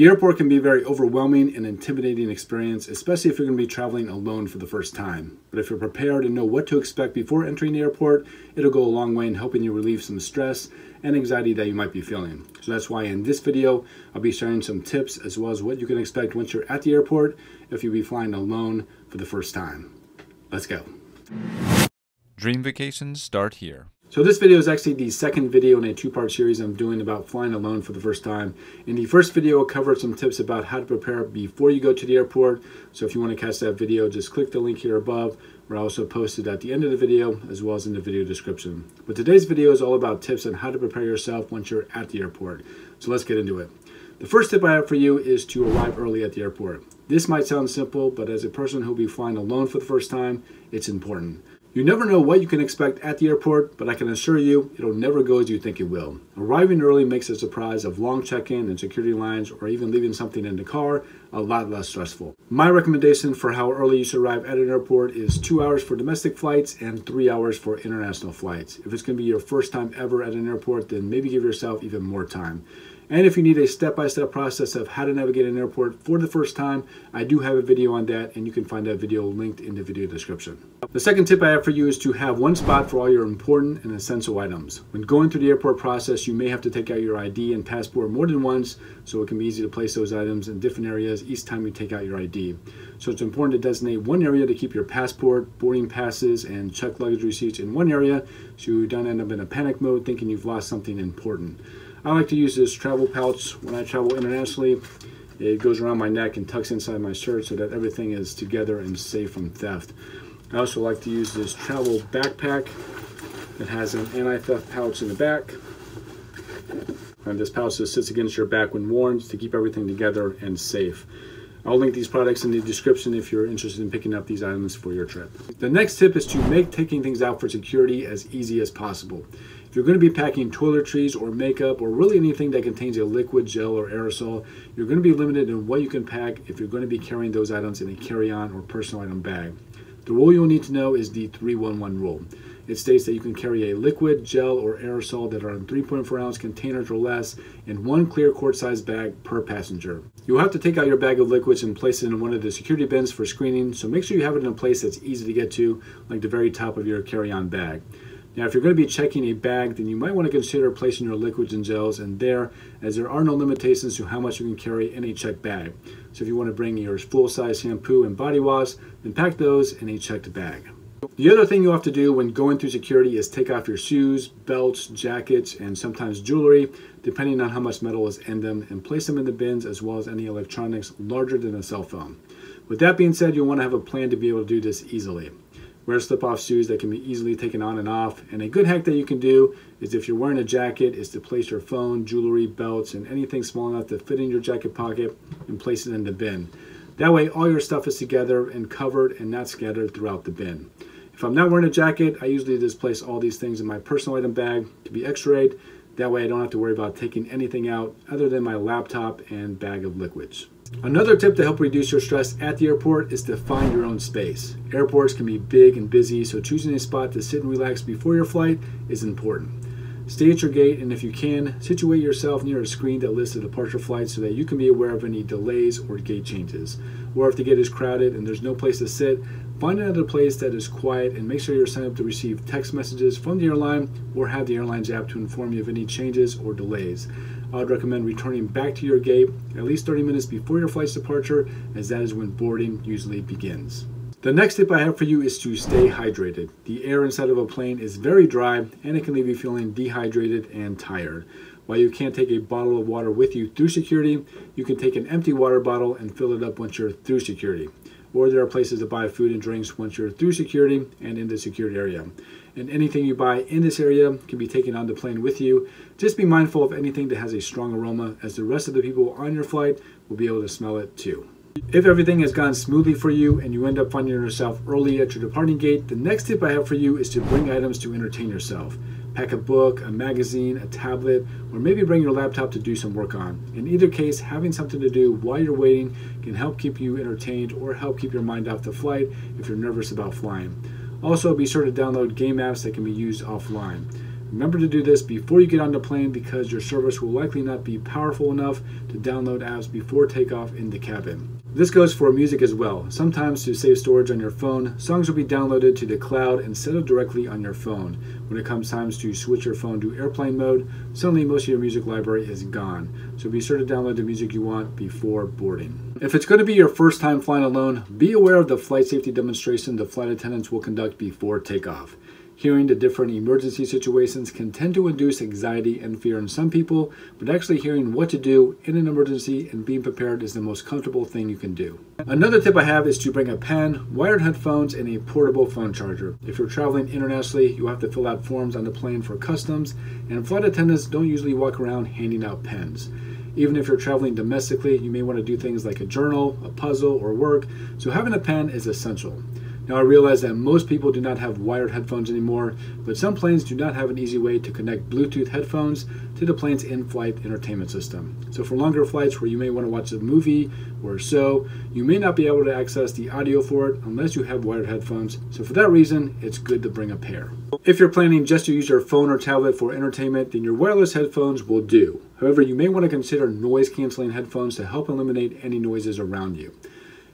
The airport can be a very overwhelming and intimidating experience, especially if you're going to be traveling alone for the first time. But if you're prepared and know what to expect before entering the airport, it'll go a long way in helping you relieve some stress and anxiety that you might be feeling. So that's why in this video, I'll be sharing some tips as well as what you can expect once you're at the airport if you'll be flying alone for the first time. Let's go. Dream vacations start here. So this video is actually the second video in a two-part series I'm doing about flying alone for the first time. In the first video, I covered some tips about how to prepare before you go to the airport. So if you want to catch that video, just click the link here above, where I also posted at the end of the video, as well as in the video description. But today's video is all about tips on how to prepare yourself once you're at the airport. So let's get into it. The first tip I have for you is to arrive early at the airport. This might sound simple, but as a person who'll be flying alone for the first time, it's important. You never know what you can expect at the airport, but I can assure you it'll never go as you think it will. Arriving early makes a surprise of long check-in and security lines or even leaving something in the car a lot less stressful. My recommendation for how early you should arrive at an airport is two hours for domestic flights and three hours for international flights. If it's going to be your first time ever at an airport, then maybe give yourself even more time. And if you need a step-by-step process of how to navigate an airport for the first time, I do have a video on that and you can find that video linked in the video description. The second tip I have for you is to have one spot for all your important and essential items. When going through the airport process, you may have to take out your ID and passport more than once, so it can be easy to place those items in different areas each time you take out your ID. So it's important to designate one area to keep your passport, boarding passes, and check luggage receipts in one area so you don't end up in a panic mode thinking you've lost something important. I like to use this travel pouch when I travel internationally. It goes around my neck and tucks inside my shirt so that everything is together and safe from theft. I also like to use this travel backpack that has an anti-theft pouch in the back. And this pouch just sits against your back when worn to keep everything together and safe. I'll link these products in the description if you're interested in picking up these items for your trip. The next tip is to make taking things out for security as easy as possible. If you're going to be packing toiletries or makeup or really anything that contains a liquid, gel, or aerosol, you're going to be limited in what you can pack if you're going to be carrying those items in a carry-on or personal item bag. The rule you'll need to know is the 311 rule. It states that you can carry a liquid, gel, or aerosol that are in 3.4 ounce containers or less in one clear quart sized bag per passenger. You'll have to take out your bag of liquids and place it in one of the security bins for screening, so make sure you have it in a place that's easy to get to, like the very top of your carry on bag. Now, if you're going to be checking a bag, then you might want to consider placing your liquids and gels in there, as there are no limitations to how much you can carry in a checked bag. So if you want to bring your full-size shampoo and body wash, then pack those in a checked bag. The other thing you'll have to do when going through security is take off your shoes, belts, jackets, and sometimes jewelry, depending on how much metal is in them, and place them in the bins as well as any electronics larger than a cell phone. With that being said, you'll want to have a plan to be able to do this easily. Wear slip-off shoes that can be easily taken on and off. And a good hack that you can do is if you're wearing a jacket is to place your phone, jewelry, belts, and anything small enough to fit in your jacket pocket and place it in the bin. That way all your stuff is together and covered and not scattered throughout the bin. If I'm not wearing a jacket, I usually just place all these things in my personal item bag to be x-rayed. That way I don't have to worry about taking anything out other than my laptop and bag of liquids. Another tip to help reduce your stress at the airport is to find your own space. Airports can be big and busy, so choosing a spot to sit and relax before your flight is important. Stay at your gate, and if you can, situate yourself near a screen that lists the departure flights so that you can be aware of any delays or gate changes. Or if the gate is crowded and there's no place to sit, find another place that is quiet and make sure you're signed up to receive text messages from the airline or have the airline's app to inform you of any changes or delays. I would recommend returning back to your gate at least 30 minutes before your flight's departure, as that is when boarding usually begins. The next tip I have for you is to stay hydrated. The air inside of a plane is very dry and it can leave you feeling dehydrated and tired. While you can't take a bottle of water with you through security, you can take an empty water bottle and fill it up once you're through security. Or there are places to buy food and drinks once you're through security and in the security area and anything you buy in this area can be taken on the plane with you. Just be mindful of anything that has a strong aroma as the rest of the people on your flight will be able to smell it too. If everything has gone smoothly for you and you end up finding yourself early at your departing gate, the next tip I have for you is to bring items to entertain yourself. Pack a book, a magazine, a tablet, or maybe bring your laptop to do some work on. In either case, having something to do while you're waiting can help keep you entertained or help keep your mind off the flight if you're nervous about flying. Also, be sure to download game apps that can be used offline. Remember to do this before you get on the plane because your service will likely not be powerful enough to download apps before takeoff in the cabin. This goes for music as well. Sometimes to save storage on your phone, songs will be downloaded to the cloud instead of directly on your phone. When it comes times to switch your phone to airplane mode, suddenly most of your music library is gone. So be sure to download the music you want before boarding. If it's going to be your first time flying alone, be aware of the flight safety demonstration the flight attendants will conduct before takeoff. Hearing the different emergency situations can tend to induce anxiety and fear in some people, but actually hearing what to do in an emergency and being prepared is the most comfortable thing you can do. Another tip I have is to bring a pen, wired headphones, and a portable phone charger. If you're traveling internationally, you'll have to fill out forms on the plane for customs, and flight attendants don't usually walk around handing out pens. Even if you're traveling domestically, you may want to do things like a journal, a puzzle, or work, so having a pen is essential. Now I realize that most people do not have wired headphones anymore, but some planes do not have an easy way to connect Bluetooth headphones to the plane's in-flight entertainment system. So for longer flights where you may want to watch a movie or so, you may not be able to access the audio for it unless you have wired headphones. So for that reason, it's good to bring a pair. If you're planning just to use your phone or tablet for entertainment, then your wireless headphones will do. However, you may want to consider noise canceling headphones to help eliminate any noises around you.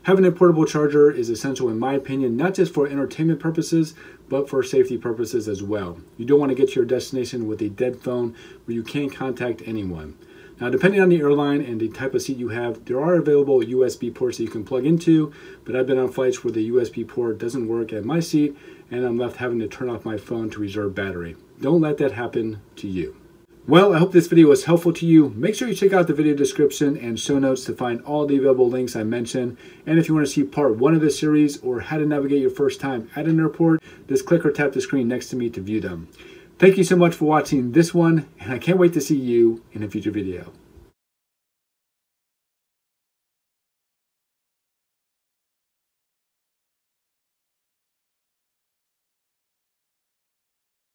Having a portable charger is essential in my opinion, not just for entertainment purposes, but for safety purposes as well. You don't want to get to your destination with a dead phone where you can't contact anyone. Now, depending on the airline and the type of seat you have, there are available USB ports that you can plug into, but I've been on flights where the USB port doesn't work at my seat and I'm left having to turn off my phone to reserve battery. Don't let that happen to you. Well, I hope this video was helpful to you. Make sure you check out the video description and show notes to find all the available links I mentioned. And if you want to see part one of this series or how to navigate your first time at an airport, just click or tap the screen next to me to view them. Thank you so much for watching this one, and I can't wait to see you in a future video.